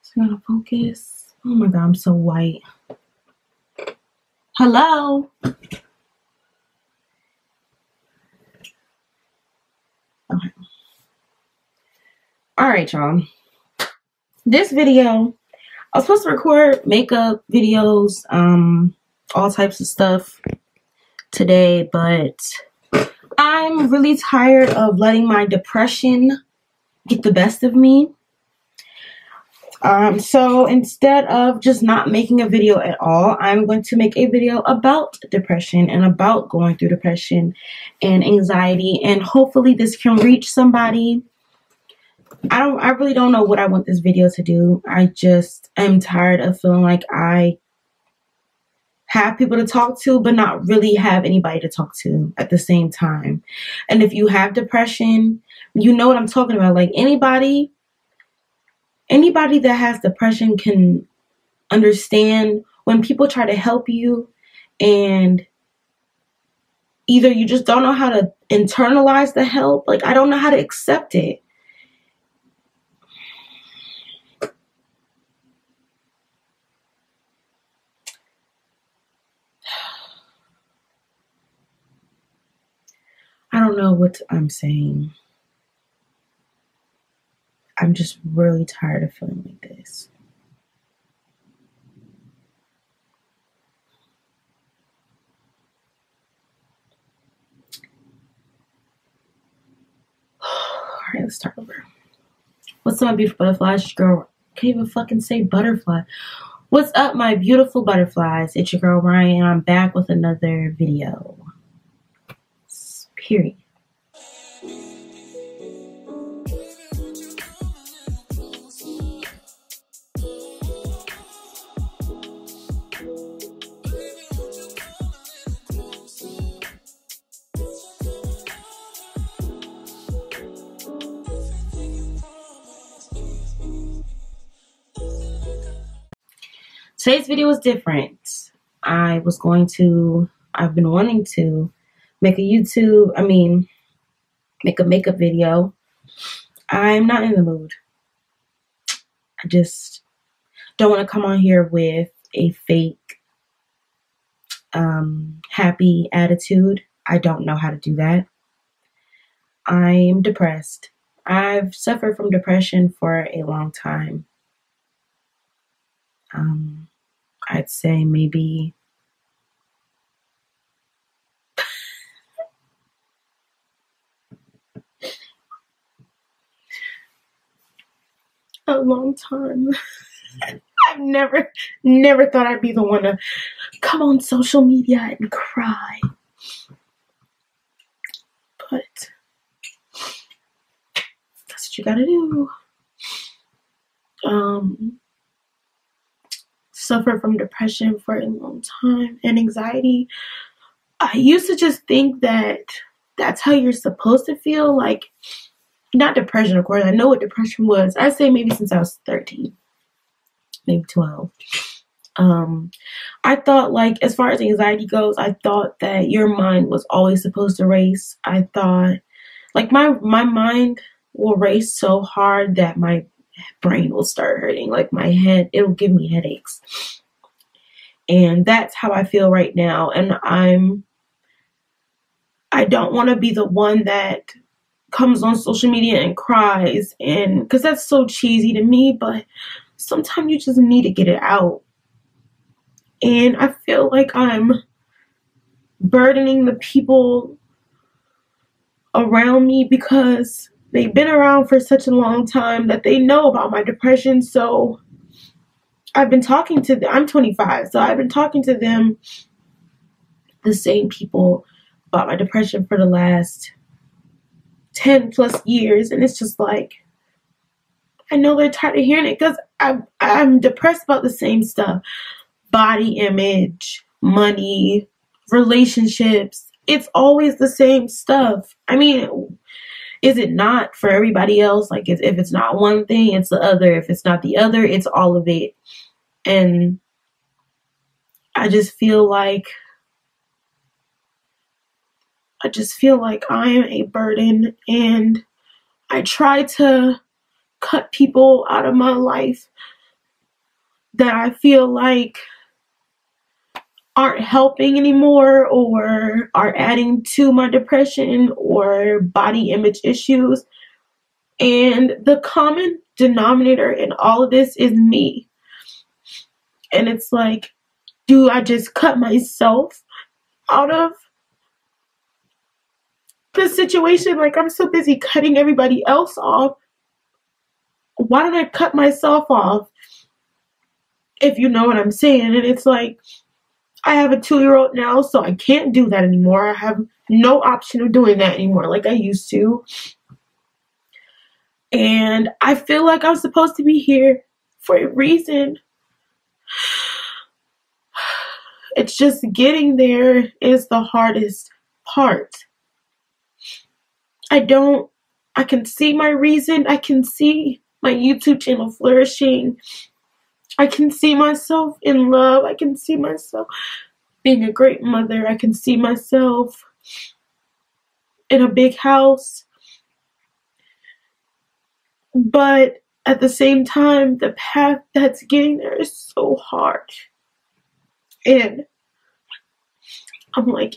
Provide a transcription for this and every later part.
It's gonna focus. Oh my god, I'm so white. Hello? Okay. Alright, y'all. This video, I was supposed to record makeup videos, um, all types of stuff today, but I'm really tired of letting my depression get the best of me. Um, so instead of just not making a video at all, I'm going to make a video about depression and about going through depression and anxiety. And hopefully this can reach somebody. I don't, I really don't know what I want this video to do. I just am tired of feeling like I have people to talk to, but not really have anybody to talk to at the same time. And if you have depression, you know what I'm talking about. Like anybody, anybody that has depression can understand when people try to help you and either you just don't know how to internalize the help. Like I don't know how to accept it. Don't know what I'm saying. I'm just really tired of feeling like this. Alright, let's start over. What's up, my beautiful butterflies? Girl can't even fucking say butterfly. What's up, my beautiful butterflies? It's your girl Ryan, and I'm back with another video. Period. Today's video is different. I was going to, I've been wanting to make a YouTube, I mean, make a makeup video. I'm not in the mood. I just don't want to come on here with a fake, um, happy attitude. I don't know how to do that. I'm depressed. I've suffered from depression for a long time. Um, I'd say maybe a long time. I've never, never thought I'd be the one to come on social media and cry. But that's what you gotta do. Um, suffer from depression for a long time and anxiety. I used to just think that that's how you're supposed to feel. Like, not depression, of course. I know what depression was. I'd say maybe since I was 13, maybe 12. Um, I thought, like, as far as anxiety goes, I thought that your mind was always supposed to race. I thought, like, my my mind will race so hard that my brain will start hurting. Like my head, it'll give me headaches. And that's how I feel right now. And I'm, I don't want to be the one that comes on social media and cries. And because that's so cheesy to me, but sometimes you just need to get it out. And I feel like I'm burdening the people around me because they've been around for such a long time that they know about my depression. So I've been talking to them. I'm 25, so I've been talking to them, the same people, about my depression for the last 10 plus years. And it's just like, I know they're tired of hearing it because I'm, I'm depressed about the same stuff body image, money, relationships. It's always the same stuff. I mean, is it not for everybody else? Like, if, if it's not one thing, it's the other. If it's not the other, it's all of it. And I just feel like, I just feel like I am a burden and I try to cut people out of my life that I feel like aren't helping anymore or are adding to my depression or body image issues. And the common denominator in all of this is me. And it's like, do I just cut myself out of the situation? Like, I'm so busy cutting everybody else off. Why don't I cut myself off? If you know what I'm saying. And it's like, I have a two year old now, so I can't do that anymore. I have no option of doing that anymore like I used to. And I feel like I'm supposed to be here for a reason. It's just getting there is the hardest part. I don't, I can see my reason. I can see my YouTube channel flourishing. I can see myself in love. I can see myself being a great mother. I can see myself in a big house. But at the same time, the path that's getting there is so hard. And I'm like,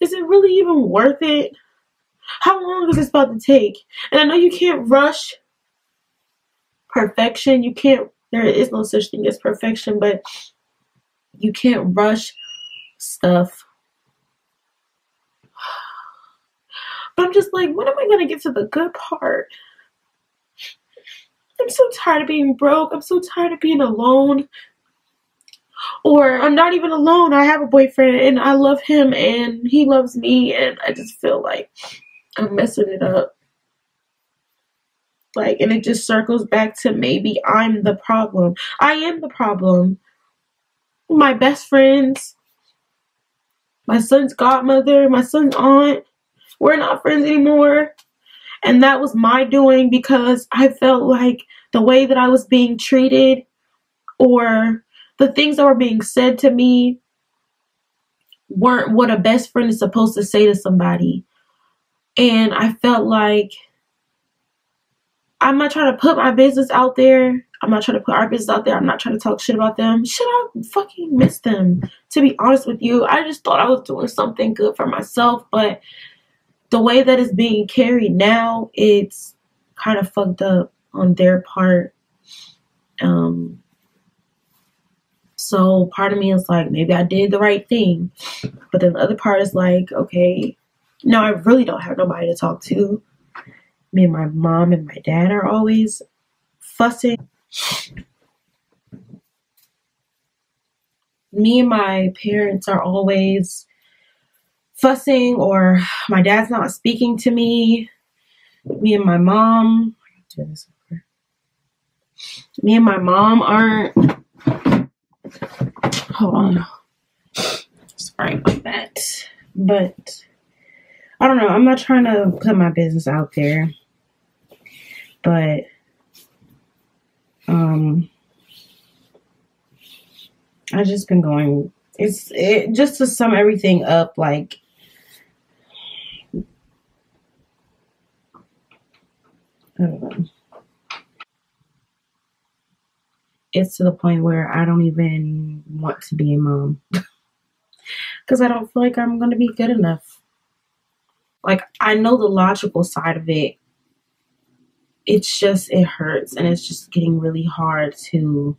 is it really even worth it? How long is this about to take? And I know you can't rush perfection. You can't there is no such thing as perfection, but you can't rush stuff. But I'm just like, when am I going to get to the good part? I'm so tired of being broke. I'm so tired of being alone. Or I'm not even alone. I have a boyfriend and I love him and he loves me and I just feel like I'm messing it up. Like, and it just circles back to maybe I'm the problem. I am the problem. My best friends, my son's godmother, my son's aunt, we're not friends anymore. And that was my doing because I felt like the way that I was being treated or the things that were being said to me weren't what a best friend is supposed to say to somebody. And I felt like I'm not trying to put my business out there. I'm not trying to put our business out there. I'm not trying to talk shit about them. Should I fucking miss them? To be honest with you, I just thought I was doing something good for myself, but the way that it's being carried now, it's kind of fucked up on their part. Um, so part of me is like, maybe I did the right thing, but then the other part is like, okay, no, I really don't have nobody to talk to me and my mom and my dad are always fussing. Me and my parents are always fussing, or my dad's not speaking to me. Me and my mom, me and my mom aren't. Hold on. Sorry about that. But I don't know. I'm not trying to put my business out there but um I've just been going it's it just to sum everything up like It's to the point where I don't even want to be a mom. Because I don't feel like I'm going to be good enough. Like, I know the logical side of it it's just it hurts and it's just getting really hard to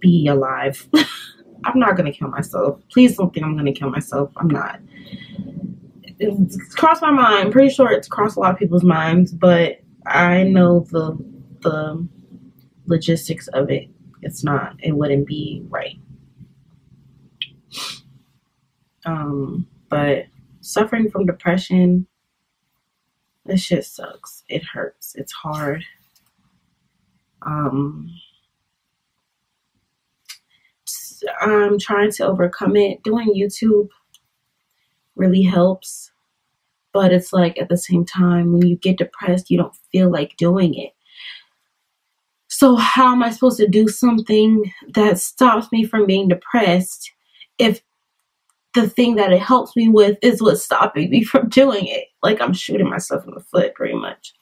be alive. I'm not gonna kill myself. Please don't think I'm gonna kill myself. I'm not. It's crossed my mind. I'm pretty sure it's crossed a lot of people's minds, but I know the the logistics of it. It's not. It wouldn't be right. Um, but suffering from depression this shit sucks. It hurts. It's hard. Um, I'm trying to overcome it. Doing YouTube really helps. But it's like at the same time, when you get depressed, you don't feel like doing it. So, how am I supposed to do something that stops me from being depressed if the thing that it helps me with is what's stopping me from doing it? Like I'm shooting myself in the foot pretty much.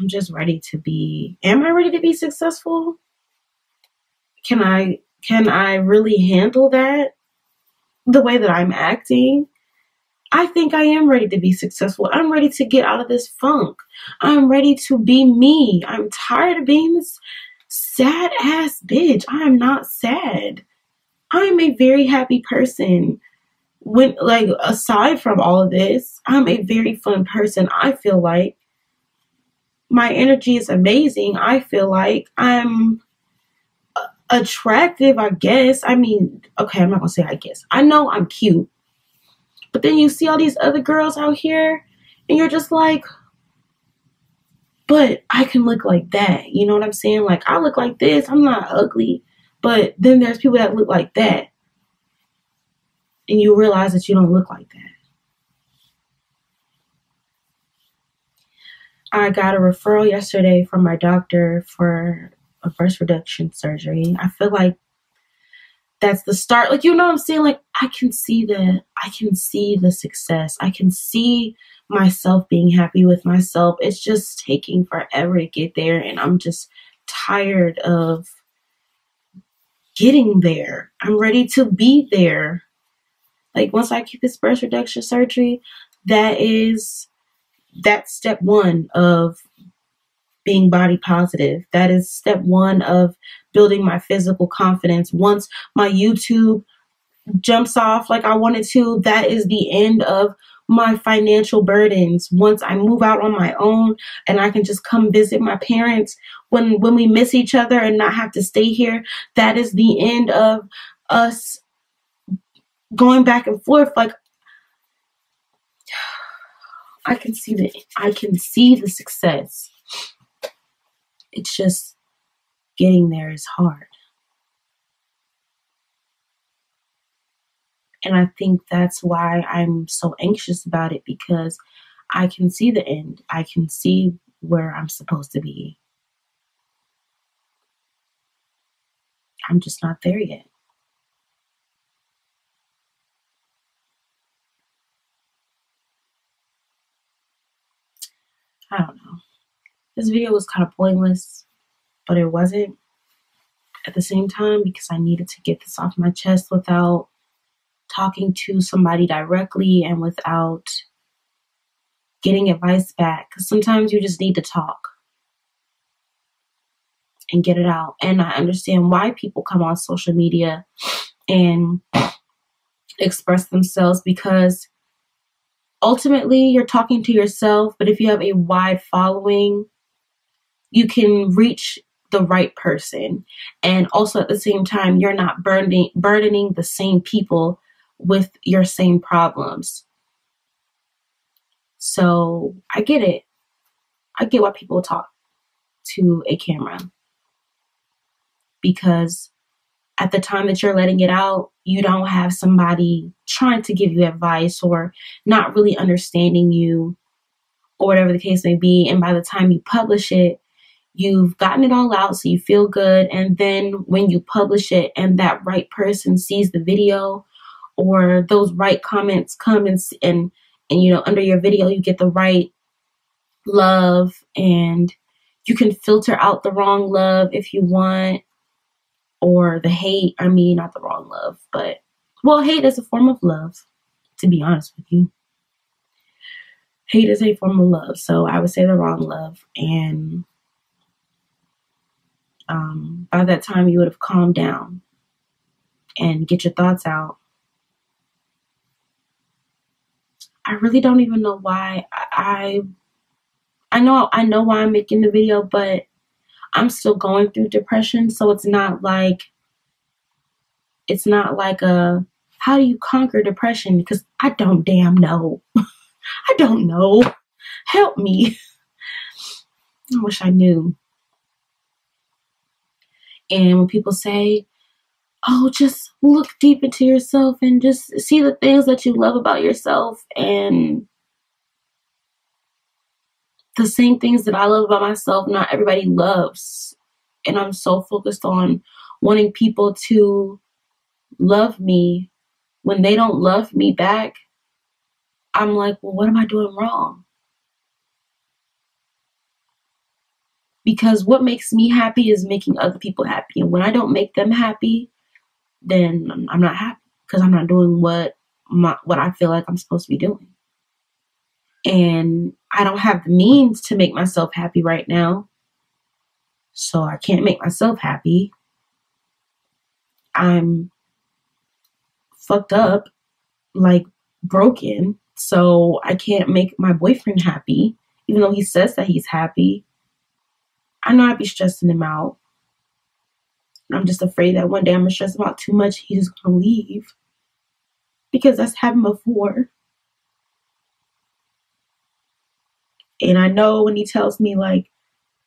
I'm just ready to be am I ready to be successful? Can I can I really handle that the way that I'm acting? I think I am ready to be successful. I'm ready to get out of this funk. I'm ready to be me. I'm tired of being this sad ass bitch. I am not sad. I am a very happy person. When like aside from all of this, I'm a very fun person. I feel like my energy is amazing. I feel like I'm attractive, I guess. I mean, okay, I'm not gonna say I guess. I know I'm cute. But then you see all these other girls out here and you're just like, but I can look like that. You know what I'm saying? Like I look like this. I'm not ugly. But then there's people that look like that. And you realize that you don't look like that. I got a referral yesterday from my doctor for a breast reduction surgery. I feel like that's the start. Like you know I'm saying? Like I can see the I can see the success. I can see myself being happy with myself. It's just taking forever to get there and I'm just tired of getting there. I'm ready to be there. Like once I get this breast reduction surgery, that is that's step one of being body positive. That is step one of building my physical confidence. Once my YouTube jumps off like I wanted to, that is the end of my financial burdens. Once I move out on my own and I can just come visit my parents when when we miss each other and not have to stay here, that is the end of us going back and forth like I can see the I can see the success. It's just getting there is hard. And I think that's why I'm so anxious about it because I can see the end. I can see where I'm supposed to be. I'm just not there yet. I don't know. This video was kind of pointless, but it wasn't at the same time because I needed to get this off my chest without talking to somebody directly and without getting advice back. Because sometimes you just need to talk and get it out. And I understand why people come on social media and express themselves because ultimately you're talking to yourself, but if you have a wide following, you can reach the right person. And also at the same time, you're not burdening burdening the same people with your same problems. So I get it. I get why people talk to a camera. Because at the time that you're letting it out, you don't have somebody trying to give you advice or not really understanding you or whatever the case may be. And by the time you publish it, you've gotten it all out so you feel good. And then when you publish it and that right person sees the video or those right comments come and, and, and you know, under your video, you get the right love and you can filter out the wrong love if you want or the hate. I mean, not the wrong love, but well, hate is a form of love, to be honest with you. Hate is a form of love, so I would say the wrong love. And um, by that time, you would have calmed down and get your thoughts out. I really don't even know why I I know I know why I'm making the video, but I'm still going through depression, so it's not like it's not like a how do you conquer depression because I don't damn know. I don't know. Help me. I wish I knew. And when people say, oh, just look deep into yourself and just see the things that you love about yourself and the same things that I love about myself, not everybody loves. and I'm so focused on wanting people to love me when they don't love me back, I'm like, well, what am I doing wrong? Because what makes me happy is making other people happy. And when I don't make them happy, then I'm not happy because I'm not doing what my, what I feel like I'm supposed to be doing. And I don't have the means to make myself happy right now. So I can't make myself happy. I'm fucked up, like broken. So I can't make my boyfriend happy, even though he says that he's happy. I know I'd be stressing him out. I'm just afraid that one day I'm gonna stress him out too much. He's just gonna leave because that's happened before. And I know when he tells me like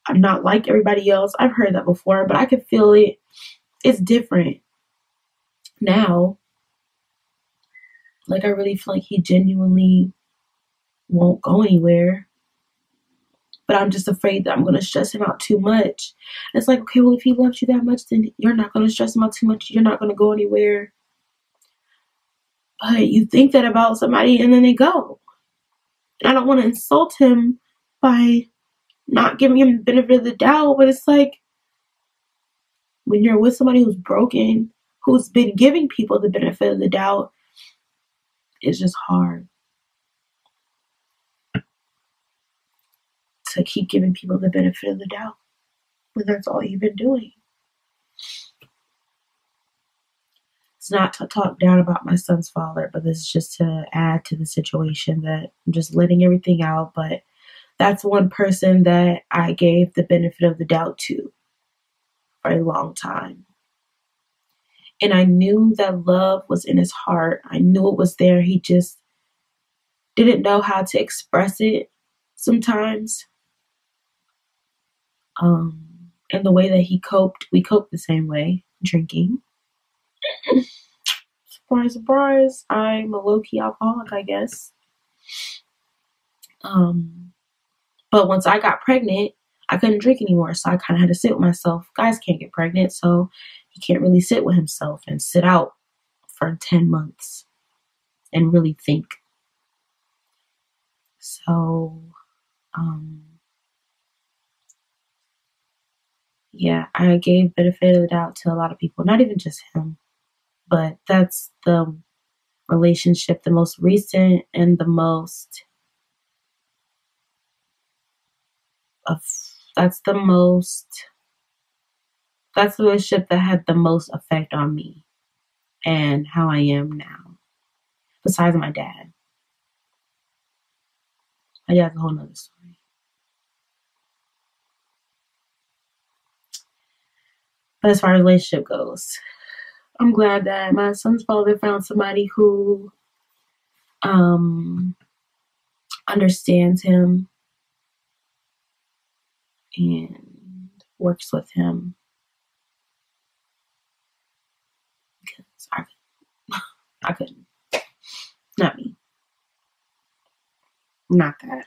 I'm not like everybody else, I've heard that before, but I can feel it. It's different now. Like I really feel like he genuinely won't go anywhere. But I'm just afraid that I'm gonna stress him out too much. It's like, okay, well if he loves you that much, then you're not gonna stress him out too much. You're not gonna go anywhere. But you think that about somebody and then they go. And I don't want to insult him by not giving him the benefit of the doubt, but it's like when you're with somebody who's broken, who's been giving people the benefit of the doubt, it's just hard to keep giving people the benefit of the doubt when that's all you've been doing. It's not to talk down about my son's father, but this is just to add to the situation that I'm just letting everything out. But that's one person that I gave the benefit of the doubt to for a long time. And I knew that love was in his heart. I knew it was there. He just didn't know how to express it sometimes. Um, and the way that he coped, we coped the same way, drinking. surprise, surprise. I'm a low key alcoholic, I guess. Um, but once I got pregnant, I couldn't drink anymore. So I kind of had to sit with myself. Guys can't get pregnant, so he can't really sit with himself and sit out for 10 months and really think. So, um, yeah, I gave benefit of the doubt to a lot of people, not even just him, but that's the relationship, the most recent and the most of that's the most that's the relationship that had the most effect on me and how I am now. Besides my dad. My dad's a whole nother story. But as far as relationship goes, I'm glad that my son's father found somebody who um understands him and works with him because I. I couldn't. Not me. Not that.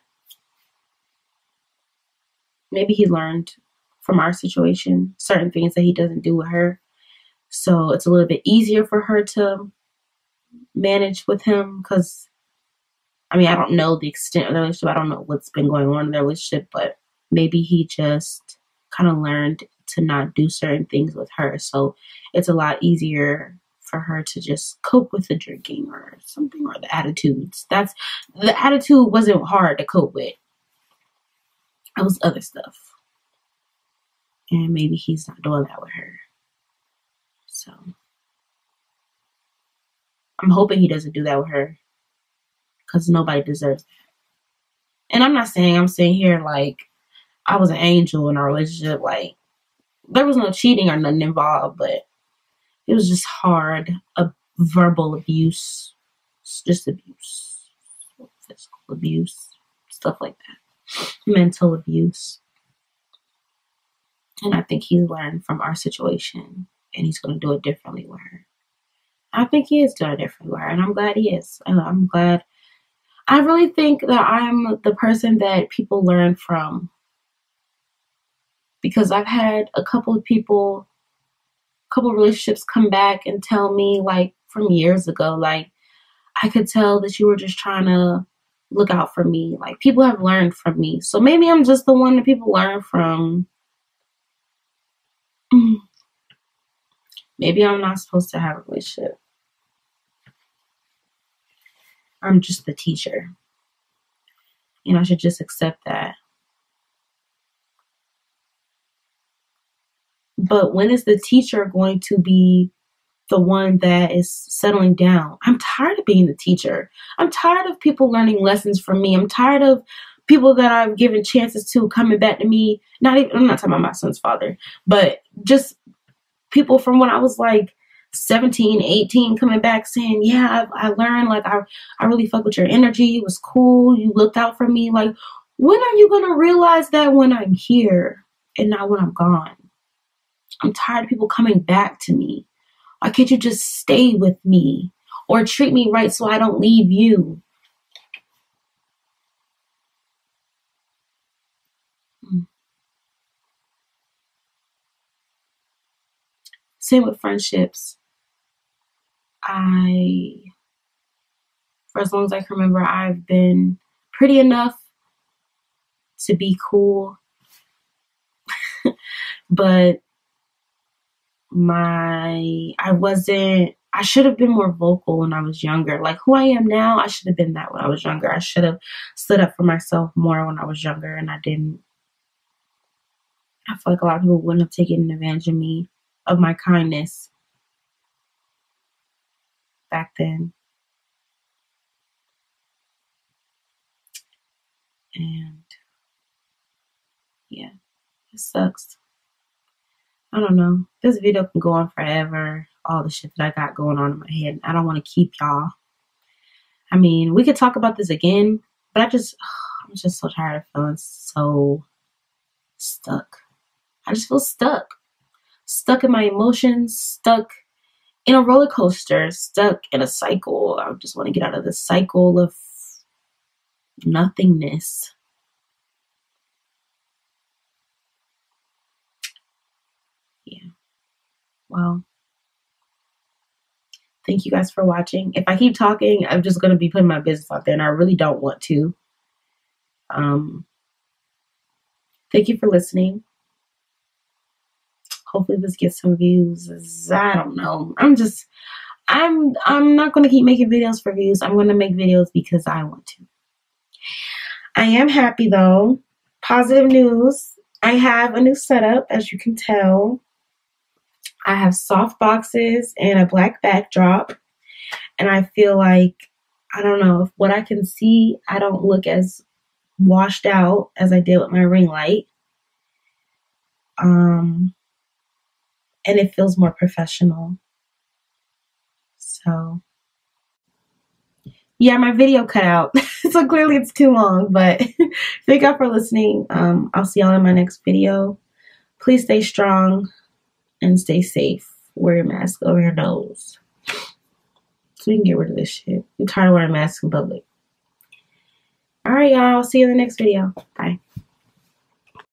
Maybe he learned from our situation certain things that he doesn't do with her. So it's a little bit easier for her to manage with him because I mean, I don't know the extent of the relationship. I don't know what's been going on in their relationship, but maybe he just kind of learned to not do certain things with her. So it's a lot easier for her to just cope with the drinking or something or the attitudes. That's the attitude wasn't hard to cope with. It was other stuff. And maybe he's not doing that with her. So I'm hoping he doesn't do that with her. Because nobody deserves that. And I'm not saying I'm sitting here like I was an angel in our relationship. Like there was no cheating or nothing involved, but it was just hard. A verbal abuse, just abuse, physical abuse, stuff like that, mental abuse. And I think he's learned from our situation, and he's going to do it differently with her. I think he is doing it differently with her, and I'm glad he is. I'm glad. I really think that I'm the person that people learn from because I've had a couple of people, a couple of relationships come back and tell me like from years ago, like I could tell that you were just trying to look out for me. Like people have learned from me. So maybe I'm just the one that people learn from. Maybe I'm not supposed to have a relationship. I'm just the teacher. And I should just accept that. But when is the teacher going to be the one that is settling down? I'm tired of being the teacher. I'm tired of people learning lessons from me. I'm tired of people that I've given chances to coming back to me. Not even, I'm not talking about my son's father, but just people from when I was like 17, 18 coming back saying, Yeah, I, I learned, like, I, I really fuck with your energy. It was cool. You looked out for me. Like, when are you going to realize that when I'm here and not when I'm gone? I'm tired of people coming back to me. Why can't you just stay with me or treat me right so I don't leave you? Same with friendships. I, for as long as I can remember, I've been pretty enough to be cool. but my, I wasn't, I should have been more vocal when I was younger. Like who I am now, I should have been that when I was younger. I should have stood up for myself more when I was younger and I didn't. I feel like a lot of people wouldn't have taken advantage of me of my kindness back then. And yeah, it sucks. I don't know. This video can go on forever. All the shit that I got going on in my head. I don't want to keep y'all. I mean, we could talk about this again, but I just, I'm just so tired of feeling so stuck. I just feel stuck stuck in my emotions, stuck in a roller coaster, stuck in a cycle. I just want to get out of the cycle of nothingness. Yeah. Well, thank you guys for watching. If I keep talking, I'm just going to be putting my business out there, and I really don't want to. Um, thank you for listening hopefully this gets some views. I don't know. I'm just i'm i'm not going to keep making videos for views. I'm going to make videos because i want to. I am happy though. Positive news. I have a new setup as you can tell. I have soft boxes and a black backdrop. And i feel like i don't know if what i can see i don't look as washed out as i did with my ring light. Um and it feels more professional. So, yeah, my video cut out. so clearly it's too long, but thank y'all for listening. Um, I'll see y'all in my next video. Please stay strong and stay safe. Wear your mask over your nose. So we can get rid of this shit. I'm tired of wearing masks in public. All right, y'all. See you in the next video. Bye.